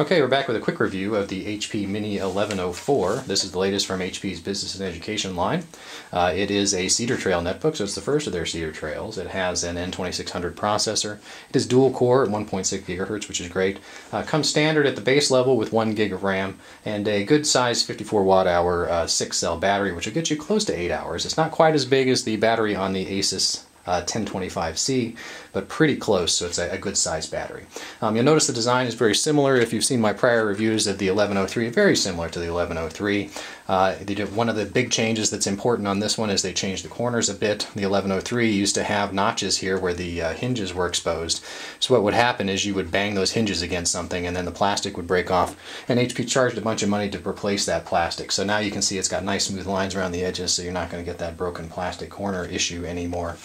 Okay, we're back with a quick review of the HP Mini 1104. This is the latest from HP's Business and Education line. Uh, it is a Cedar Trail netbook, so it's the first of their Cedar Trails. It has an N2600 processor. It is dual core at 1.6 gigahertz, which is great. Uh, comes standard at the base level with 1 gig of RAM and a good size 54 watt hour uh, 6 cell battery, which will get you close to 8 hours. It's not quite as big as the battery on the Asus uh, 1025C, but pretty close, so it's a, a good size battery. Um, you'll notice the design is very similar. If you've seen my prior reviews of the 1103, very similar to the 1103. Uh, one of the big changes that's important on this one is they changed the corners a bit. The 1103 used to have notches here where the uh, hinges were exposed. So what would happen is you would bang those hinges against something and then the plastic would break off and HP charged a bunch of money to replace that plastic. So now you can see it's got nice smooth lines around the edges so you're not going to get that broken plastic corner issue anymore.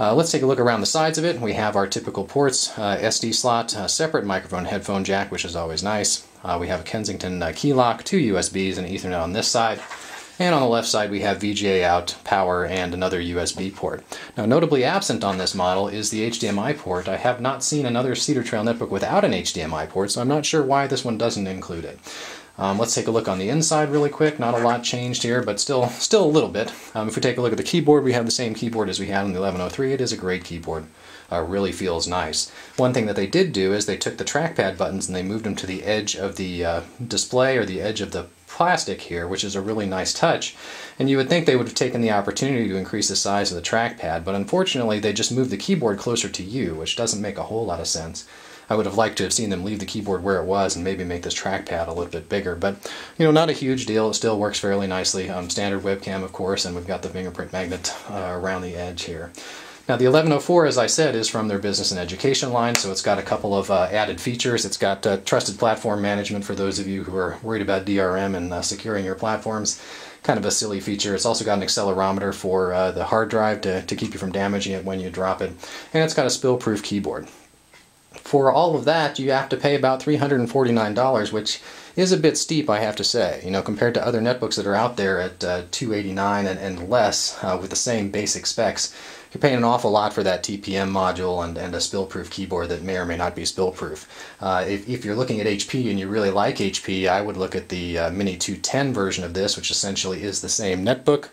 Uh, let's take a look around the sides of it. We have our typical ports, uh, SD slot, uh, separate microphone headphone jack, which is always nice. Uh, we have a Kensington uh, key lock, two USBs, and Ethernet on this side. And on the left side we have VGA out, power, and another USB port. Now notably absent on this model is the HDMI port. I have not seen another Cedar Trail netbook without an HDMI port, so I'm not sure why this one doesn't include it. Um, let's take a look on the inside really quick. Not a lot changed here, but still still a little bit. Um, if we take a look at the keyboard, we have the same keyboard as we had on the 1103. It is a great keyboard. Uh, really feels nice. One thing that they did do is they took the trackpad buttons and they moved them to the edge of the uh, display or the edge of the plastic here, which is a really nice touch. And you would think they would have taken the opportunity to increase the size of the trackpad, but unfortunately they just moved the keyboard closer to you, which doesn't make a whole lot of sense. I would have liked to have seen them leave the keyboard where it was and maybe make this trackpad a little bit bigger. But, you know, not a huge deal. It still works fairly nicely. Um, standard webcam, of course, and we've got the fingerprint magnet uh, around the edge here. Now the 1104, as I said, is from their business and education line, so it's got a couple of uh, added features. It's got uh, trusted platform management for those of you who are worried about DRM and uh, securing your platforms. Kind of a silly feature. It's also got an accelerometer for uh, the hard drive to, to keep you from damaging it when you drop it. And it's got a spill-proof keyboard for all of that, you have to pay about $349, which is a bit steep, I have to say. You know, compared to other netbooks that are out there at uh, 289 and, and less uh, with the same basic specs, you're paying an awful lot for that TPM module and, and a spill-proof keyboard that may or may not be spill-proof. Uh, if, if, you're looking at HP and you really like HP, I would look at the uh, Mini 210 version of this, which essentially is the same netbook,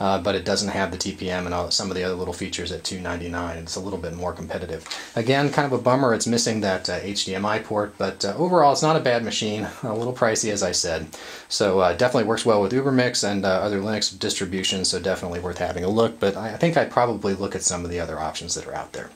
uh, but it doesn't have the TPM and all, some of the other little features at 299. It's a little bit more competitive. Again, kind of a bummer it's missing that HDMI uh, port, but uh, overall it's not a bad machine. A little pricey, as I said. So uh, definitely works well with Ubermix and other Linux distributions, so definitely worth having a look, but I think I'd probably look at some of the other options that are out there.